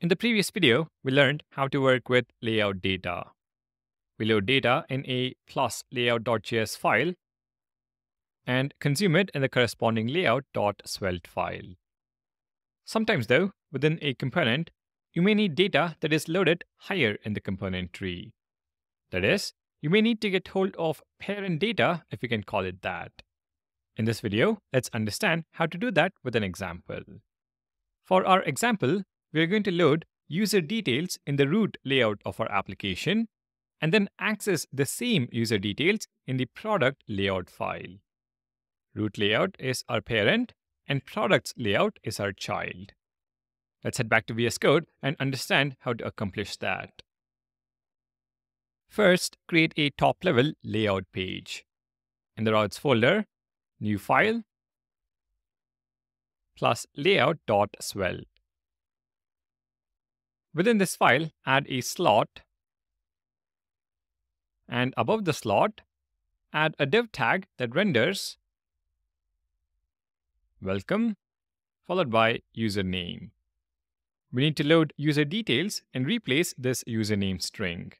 In the previous video, we learned how to work with layout data. We load data in a plus layout.js file and consume it in the corresponding layout.svelte file. Sometimes though, within a component, you may need data that is loaded higher in the component tree. That is, you may need to get hold of parent data, if you can call it that. In this video, let's understand how to do that with an example. For our example, we are going to load user details in the root layout of our application and then access the same user details in the product layout file. Root layout is our parent and products layout is our child. Let's head back to VS Code and understand how to accomplish that. First, create a top-level layout page. In the routes folder, new file, plus layout.svelte. Within this file, add a slot. And above the slot, add a div tag that renders welcome, followed by username. We need to load user details and replace this username string.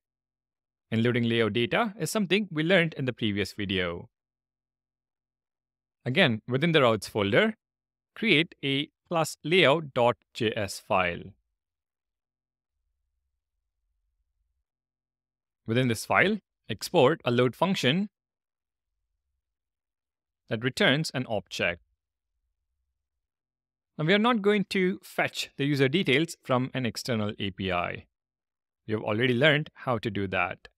And loading layout data is something we learned in the previous video. Again, within the routes folder, create a plus layout.js file. Within this file, export a load function that returns an object. Now we are not going to fetch the user details from an external API. We have already learned how to do that.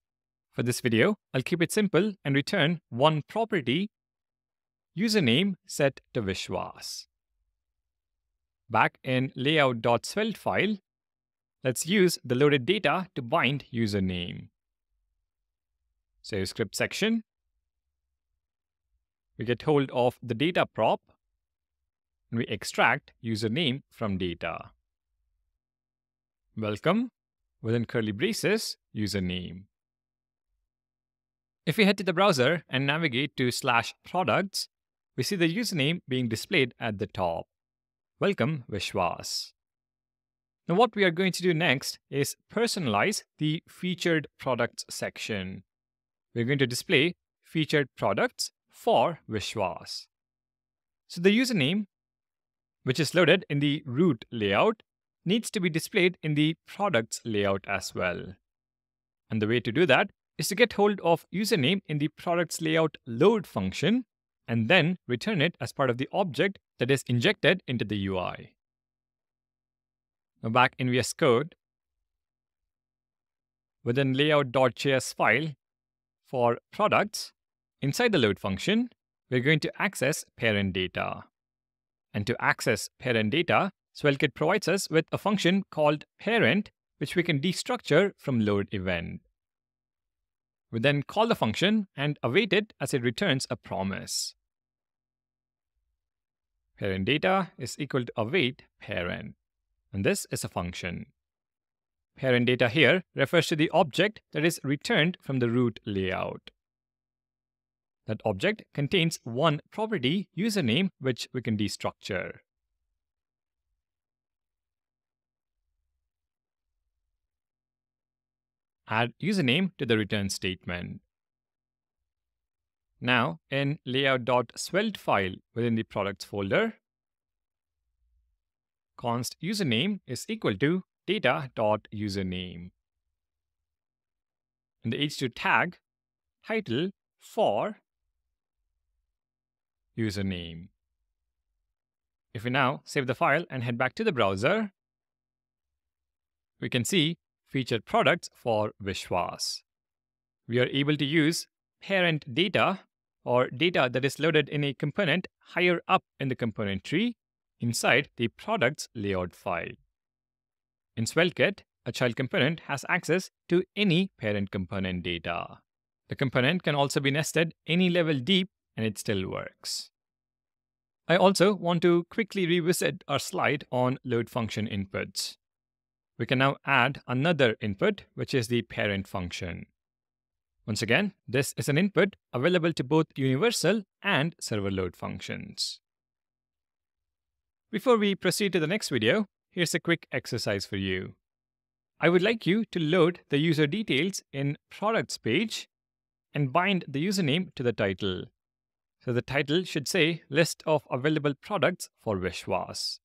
For this video, I'll keep it simple and return one property, username set to Vishwas. Back in layout.svelte file, let's use the loaded data to bind username. Save script section. We get hold of the data prop and we extract username from data. Welcome within curly braces username. If we head to the browser and navigate to slash products, we see the username being displayed at the top. Welcome Vishwas. Now what we are going to do next is personalize the featured products section we're going to display featured products for Vishwas. So the username, which is loaded in the root layout, needs to be displayed in the products layout as well. And the way to do that is to get hold of username in the products layout load function and then return it as part of the object that is injected into the UI. Now back in VS Code, within layout.js file, for products, inside the load function, we're going to access parent data. And to access parent data, SvelteKit provides us with a function called parent, which we can destructure from load event. We then call the function and await it as it returns a promise. Parent data is equal to await parent. And this is a function. Parent data here refers to the object that is returned from the root layout. That object contains one property, username, which we can destructure. Add username to the return statement. Now, in layout.svelte file within the products folder, const username is equal to data.username. In the h2 tag, title for username. If we now save the file and head back to the browser, we can see featured products for Vishwas. We are able to use parent data or data that is loaded in a component higher up in the component tree inside the products layout file. In SvelteKit, a child component has access to any parent component data. The component can also be nested any level deep and it still works. I also want to quickly revisit our slide on load function inputs. We can now add another input, which is the parent function. Once again, this is an input available to both universal and server load functions. Before we proceed to the next video, here's a quick exercise for you. I would like you to load the user details in products page and bind the username to the title. So the title should say list of available products for Vishwas.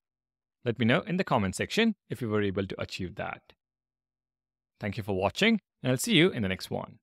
Let me know in the comment section if you were able to achieve that. Thank you for watching and I'll see you in the next one.